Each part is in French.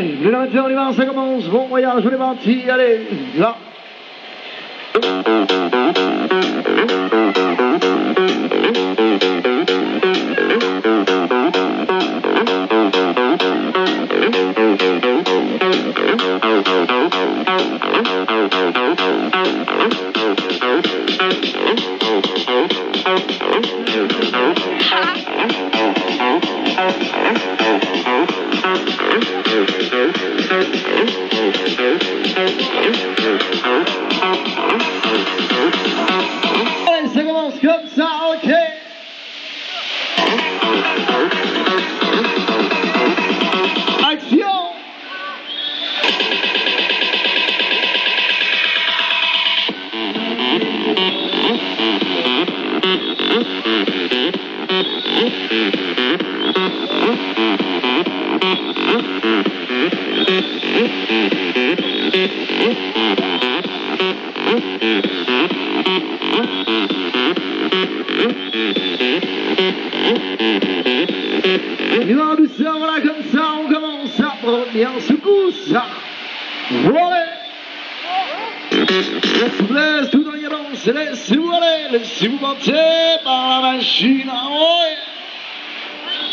Allez, les on y va, ça commence. Bon voyage, est parti. Allez, là. Mm-hmm. Et en douceur, voilà, comme ça, on commence à prendre bien secousse. Voilà. Laisse tout dans les laissez-vous aller, laissez-vous porter par la machine. Ouais.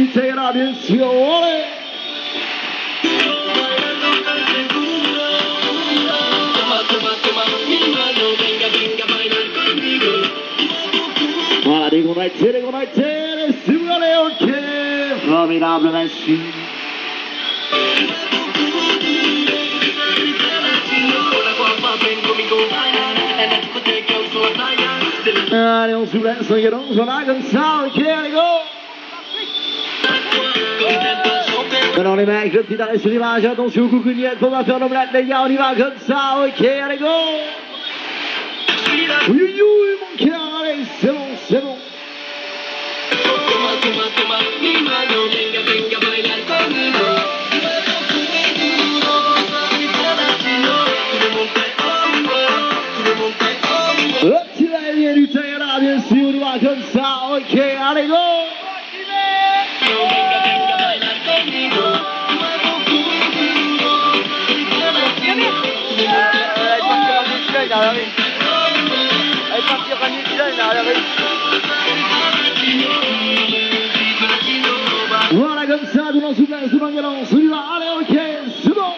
dice la audiencia, ¡ole! Vale, con la chere, con la chere, simulare anche, formidabile Messi. Ah, non si pensa che non suona con Sao, che go! Alors les mecs, le petit arrêt sur l'image, attention, coucougnette, on va faire l'omelette, les gars, on y va comme ça, ok, allez, go. Oui, oui, mon cœur, allez, c'est bon, c'est bon. Le petit du Tagala, bien sûr, on y va comme ça, ok, allez, go a réussi. Elle est partie ramener le design, elle a réussi. Voilà comme ça, du non souplesse, du vent violence, on y va, allez ok, c'est bon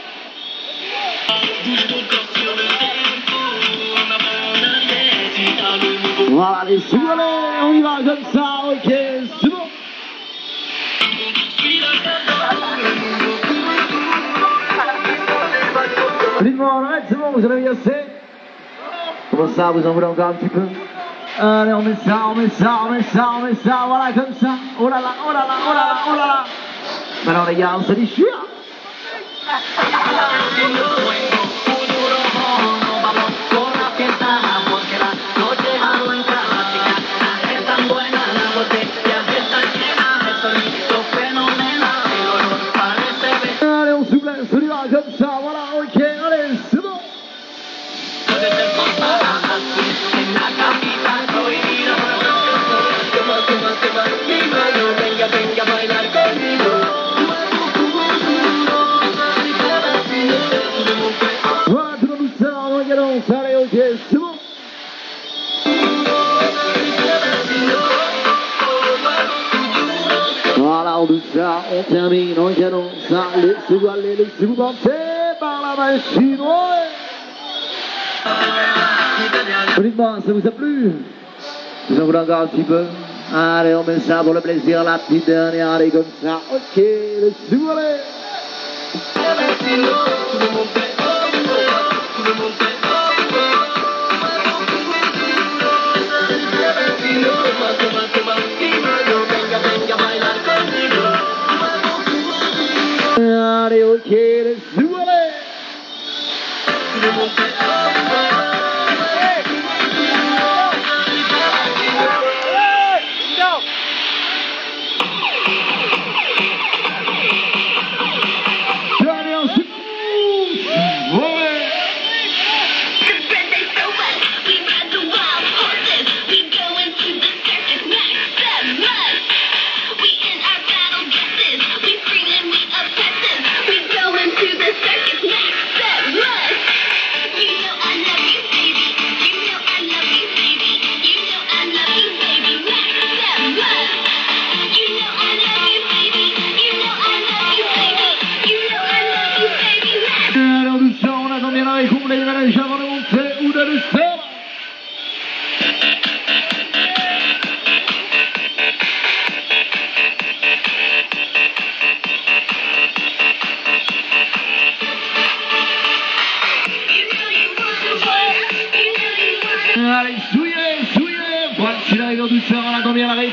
Voilà, allez, c'est bon, allez, on y va comme ça, ok, c'est bon Ritmo, ragazzi, siamo, siamo io a sé Comment ça, vous en voulez encore un petit peu? Allez, on met ça, on met ça, on met ça, on met ça, voilà, comme ça. Oh là là, oh là là, oh là là, oh là là. Maintenant, les gars, on se déchire. garde ça, on termine en canon ça, les secondes, allez, les secondes, par la main chinoise. Honnêtement, ça vous a plu Vous en voulez encore un petit peu Allez, on met ça pour le plaisir, la petite dernière, allez comme ça. Ok, les secondes, nadie quiere, it. Allez, souillez, souillez. Voilà, celui-là arrive en douceur, on attend bien l'arrêt du